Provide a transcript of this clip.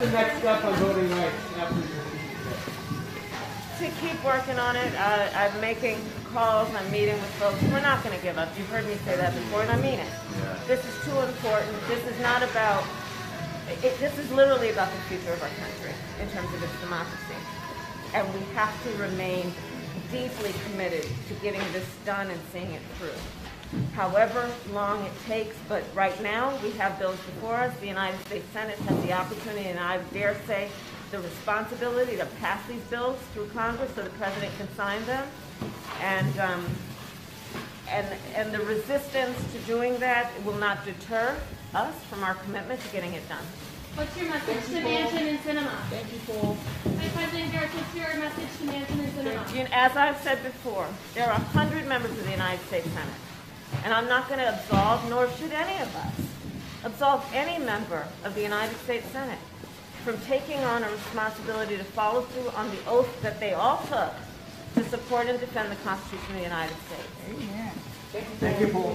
The next step on voting rights after to keep working on it. Uh, I'm making calls, I'm meeting with folks. We're not going to give up. You've heard me say that before, and I mean it. This is too important. This is not about, it, this is literally about the future of our country in terms of its democracy. And we have to remain deeply committed to getting this done and seeing it through. However long it takes, but right now we have bills before us. The United States Senate has the opportunity, and I dare say the responsibility to pass these bills through Congress so the president can sign them. And, um, and, and the resistance to doing that will not deter us from our commitment to getting it done. What's your message to Manchin and Sinema? Thank you, Paul. Vice President Harris, what's your message to Manchin and Sinema? You know, As I've said before, there are 100 members of the United States Senate. And I'm not going to absolve, nor should any of us, absolve any member of the United States Senate from taking on a responsibility to follow through on the oath that they all took to support and defend the Constitution of the United States. Thank you, Paul.